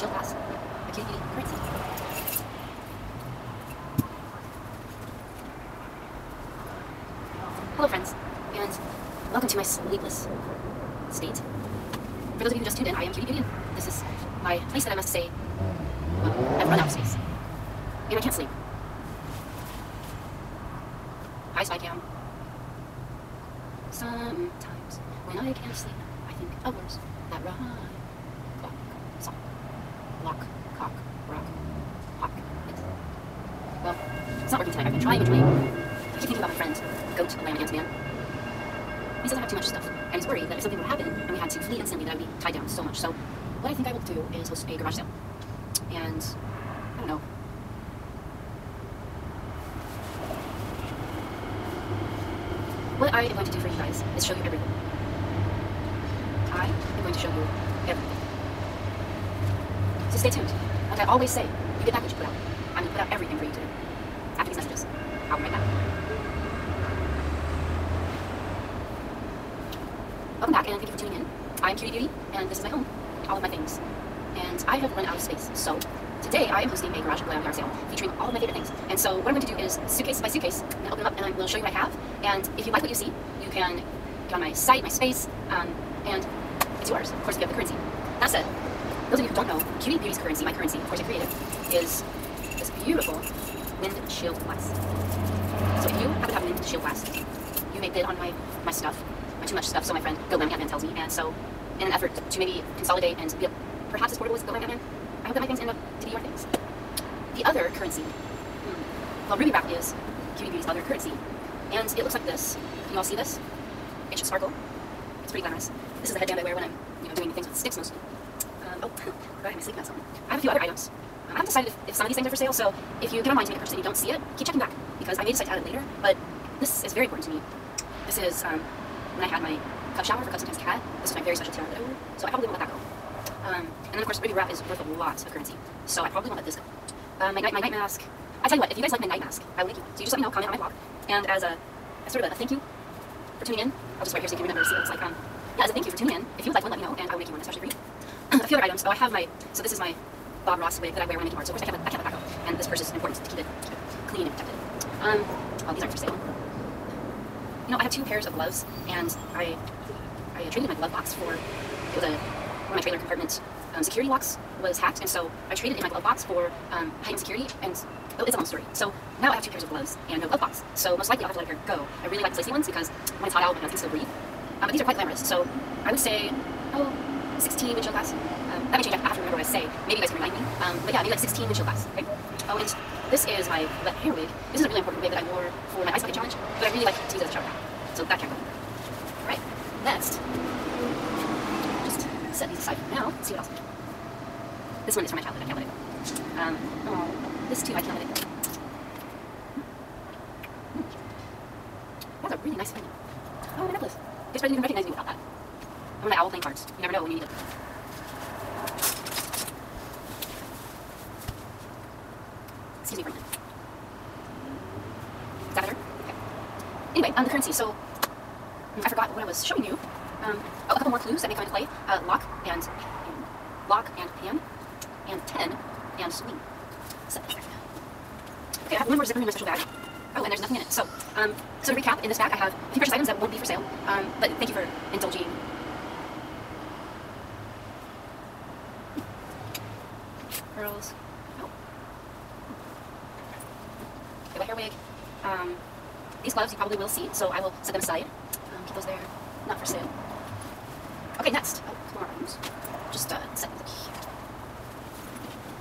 A cutie beauty currency. Hello friends, and welcome to my sleepless state. For those of you who just tuned in, I am Cutie Beauty, this is my place that I must say, well, I've run out of space. And I can't sleep. Hi, Spycam. Sometimes, when I can't sleep, I think of words that rhyme. Lock, cock, rock, it. Well, it's not working tonight. I've been trying and trying. I keep thinking about my friend, Goat, Lamb Ant Man. He doesn't have too much stuff, and he's worried that if something would happen and we had to flee instantly, that I would be tied down so much. So, what I think I will do is host a garage sale. And, I don't know, What I am going to do for you guys is show you everything. I am going to show you everything. So stay tuned. Like I always say, you get back what you put out. I'm to put out everything for you today. After these messages. I'll be right back. Welcome back and thank you for tuning in. I'm Cutie Beauty and this is my home. All of my things. And I have run out of space. So today I am hosting a garage glam yard sale featuring all of my favorite things. And so what I'm going to do is suitcase by suitcase and open them up and I will show you what I have. And if you like what you see, you can get on my site, my space, um, and it's yours. Of course, you have the currency. That said, those of you who don't know, Cutie Beauty's currency, my currency, I created, is this beautiful windshield glass. So if you happen to have windshield glass, you may bid on my, my stuff, my too much stuff, so my friend Go Lamb Man tells me. And so, in an effort to maybe consolidate and be perhaps as portable as Go Lamb I hope that my things end up to be your things. The other currency, hmm, well, Ruby Wrap is Cutie Beauty's other currency. And it looks like this. Can you all see this? It should sparkle. It's pretty glamorous. This is the headband I wear when I'm you know, doing things with sticks mostly. Um, oh, I have my sleep mask on. I have a few other items. Um, I haven't decided if, if some of these things are for sale, so if you get online to make a purchase and you don't see it, keep checking back, because I may decide to add it later, but this is very important to me. This is um, when I had my cup shower for Custom Times Cat. This is my very special tiara that I wore, so I probably won't let that go. Um, and then, of course, Ruby Wrap is worth a lot of currency, so I probably won't let this go. Uh, my, night, my night mask. I tell you what, if you guys like my night mask, I will link you. So you just let me know, comment on my blog, and as a as sort of a, thank you for tuning in. I'll just write here so you can remember to see what it's like. Um, yeah, as a thank you for tuning in. If you would like one, let me know, and I will make you one, especially for you. A few other items. Oh, I have my, so this is my Bob Ross wig that I wear when I make art. So of course I it, I kept it back. And this purse is important to keep it, clean and protected. Um, these aren't for sale. You know, I have two pairs of gloves, and I, I traded my glove box for, it was a, one of my trailer compartment um, security locks was hacked, and so I traded in my glove box for um, heightened security, and oh, it's a long story. So now I have two pairs of gloves and no glove box. So most likely I'll have to let her go. I really like the lacy ones because when it's hot out, I can still breathe. Um, but these are quite glamorous. So I would say, oh, 16 windshield glass. Um, that may change. I have to remember what I say. Maybe you guys can remind me. Um, but yeah, maybe like 16 windshield glass. Okay. Oh, and this is my hair wig. This is a really important wig that I wore for my ice bucket challenge, but I really like to use it as a shower. So that can't go. All right. Next, just set these aside for now. See what else. This one is from my childhood. I can't let it go. Um, oh, this too. I can't let it go. That's a really nice thing. Oh, my necklace. Guess I didn't even recognize me without that. I'm my owl playing cards. You never know when you need it. Excuse me for a minute. Is that better? Okay. Anyway, um, the currency. So, um, I forgot what I was showing you. Um, oh, a couple more clues that may come into play. Uh, lock and pan. Lock and pan. And ten and swing. Okay, I have one more zipper in my special bag. Oh, and there's nothing in it. So, um, so to recap, in this bag I have a few precious items that won't be for sale. Um, but thank you for indulging. Pearls. Oh. Okay, my hair wig. Um, these gloves you probably will see, so I will set them aside. Um, keep those there. Not for sale. Okay, next. Oh, more items. Just uh, set them here.